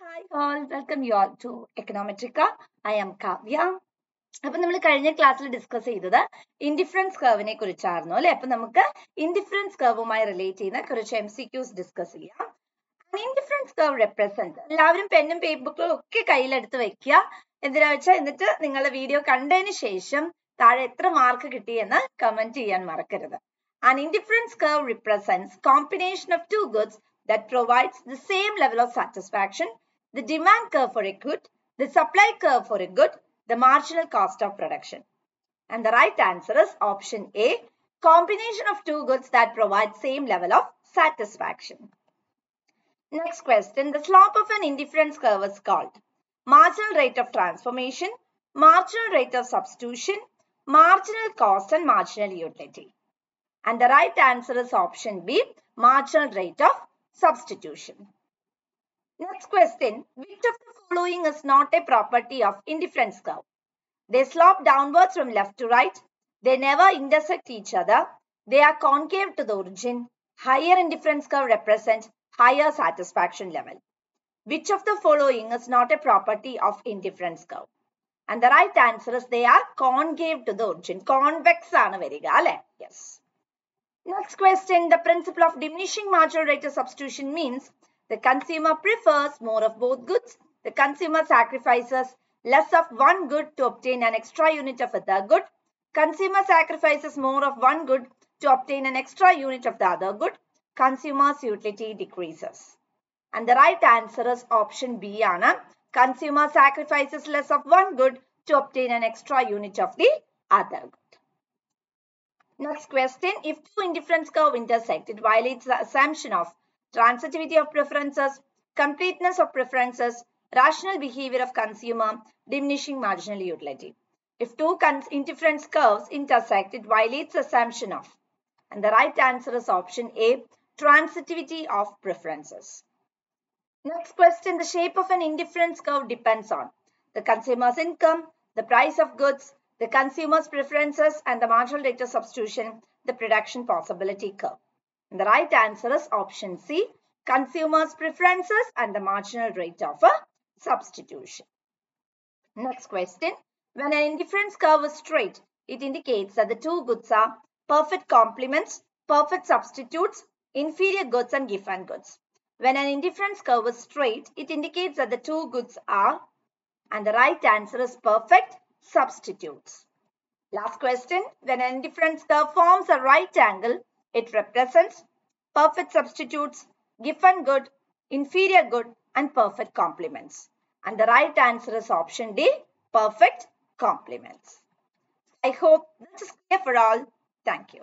Hi all, welcome you all to econometrica I'm Kavya അപ്പൊ നമ്മൾ കഴിഞ്ഞ ക്ലാസ്സിൽ ഡിസ്കസ് ചെയ്തത് ഇൻഡിഫറൻസ് കർവിനെ കുറിച്ചായിരുന്നു അല്ലെ? അപ്പൊ നമുക്ക് ഇൻഡിഫറൻസ് കർവുമായി റിലേറ്റ് ചെയ്യുന്ന കുറച്ച് എം സി ക്യൂസ് ഡിസ്കസ് ചെയ്യാം. ഇൻഡിഫറൻസ് കർവ് റെപ്രസെന്റ് എല്ലാവരും പെന്നും പേപ്പറും ഒക്കെ കയ്യിലെടുത്ത് വെക്കുക. എന്തിനാ വെച്ചാൽ എന്നിട്ട് നിങ്ങളുടെ വീഡിയോ കണ്ടതിന് ശേഷം താഴെ എത്ര മാർക്ക് കിട്ടിയെന്ന് കമന്റ് ചെയ്യാൻ മറക്കരുത്. An indifference curve represents combination of two goods that provides the same level of satisfaction, the demand curve for a good, the supply curve for a good, the marginal cost of production. And the right answer is option A, combination of two goods that provide same level of satisfaction. Next question, the slope of an indifference curve is called marginal rate of transformation, marginal rate of substitution, marginal cost and marginal utility. And the right answer is option B, marginal rate of substitution. Next question, which of the following is not a property of indifference curve? They slope downwards from left to right. They never intersect each other. They are concave to the origin. Higher indifference curve represents higher satisfaction level. Which of the following is not a property of indifference curve? And the right answer is they are concave to the origin. Convex ആണ് വരിക അല്ലെ Yes. Next question, the principle of diminishing marginal rate of substitution means the consumer prefers more of both goods. The consumer sacrifices less of one good to obtain an extra unit of other good. Consumer sacrifices more of one good to obtain an extra unit of the other good. Consumer's utility decreases. And the right answer is option B, Anna. Consumer sacrifices less of one good to obtain an extra unit of the other good. Next question, if two indifference curve intersect, it violates the assumption of transitivity of preferences, completeness of preferences, rational behavior of consumer, diminishing marginal utility. If two indifference curves intersect, it violates assumption of. And the right answer is option A, transitivity of preferences. Next question, the shape of an indifference curve depends on the consumer's income, the price of goods, the consumer's preferences, and the marginal rate of substitution, the production possibility curve. The right answer is option C, consumer's preferences and the marginal rate of a substitution. Next question, when an indifference curve is straight, it indicates that the two goods are perfect complements, perfect substitutes, inferior goods and Giffen goods. When an indifference curve is straight, it indicates that the two goods are, and the right answer is perfect substitutes. Last question, when an indifference curve forms a right angle, it represents perfect substitutes, Giffen good, inferior good, and perfect complements. And the right answer is option D, perfect complements. I hope this is clear for all. Thank you.